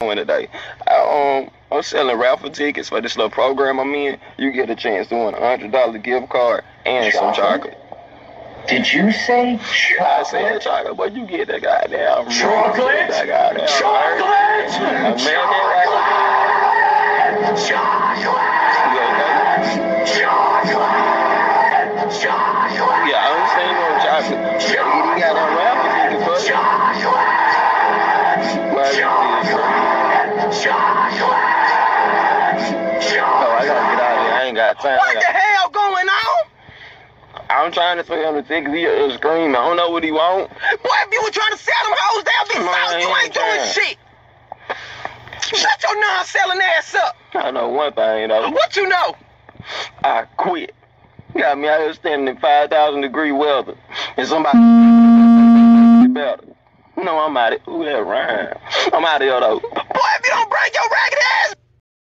doing today. I, um, I'm selling raffle tickets for this little program I'm in. You get a chance to win a hundred dollar gift card and some chocolate. Did you say chocolate? I said chocolate, but you get that goddamn Chocolate? That goddamn Chocolate! American Chocolate! Chocolate! Yeah, I understand you want chocolate. You got that raffle ticket for Oh, I gotta get out of here. I ain't got time. What the hell going on? I'm trying to sell him the tickets. He is screaming. I don't know what he want. Boy, if you were trying to sell them hoes, they'll be Man. You ain't doing shit. Shut your non-selling ass up. I know one thing though. What you know? I quit. Got me out here standing in 5,000 degree weather. And somebody better. No, I'm out of Ooh, that rhyme. I'm out of here though.